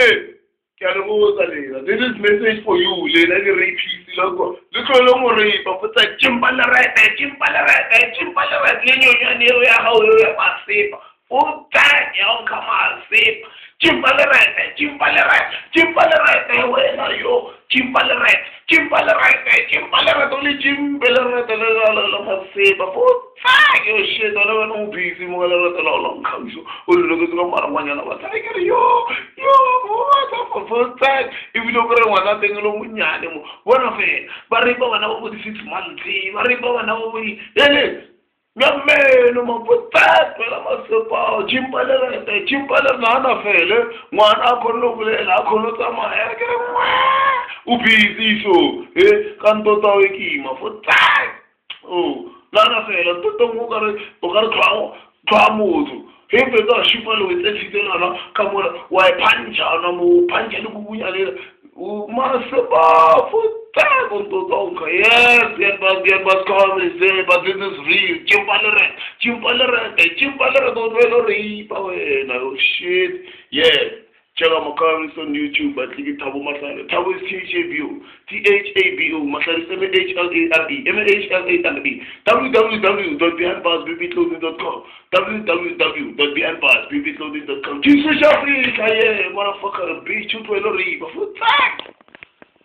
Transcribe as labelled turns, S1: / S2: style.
S1: ee ke a le botsa lena. This is message for you lena ke rapisi loko le tlole mo rapa botsa jimpa lerete jimpa lerete jimpa lerete le nyonyane eo ya gago eo ya masepa. O tsaya o nkga masepa. Jimpa lerete jimpa lerete le rete, wena yo, chimpa le rete, chimpa le rete, chimpa le rete, le chimpe le rete le la la la masepa. Potsa yo shit, ona wena o busy mo le rete la la nkhamso. O le loketse ka mara ngwanyana ba tsare ke re yo, yo, what's for that? Ebile o kry ngwana teng le monyane mo. Bona fela, ba ripa bana ba bo di-six months, ba ripa bana ba gamelo makutatela masepao chimpale rete chimpale nana fele ngwana a kgone le bolela a kgone tsamaya kere o bitsiso e ka ntota o ekima fotak o nana fela ntotong o kare tlhoa motho. Ge fetsa šipa le o etsetsitse lona ka mola wa e phantšhana mo phantšha le kobunya lela masepao fotak o ntota onka yes get bus get bus come is there but this is real chimpa le rete chimpa le rete eh, chimpa le rete o tloele re ipa wena oh eh, shit yeah check out my comments on YouTube at Ligi Thabo Mahlale. Thabo is T-H-A-B-O. T-H-A-B-O. Mahlale is M-A-H-L-A-L-E. M-A-H-L-A-L-E. www.behindbarsbbclothing.com. www.behindbarsbbclothing.com. Jesus, yeah, motherfucker, bitch, you 12 riba. Fuck.